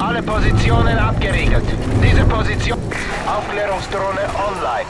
Alle Positionen abgeriegelt. Diese Position... Aufklärungsdrohne online.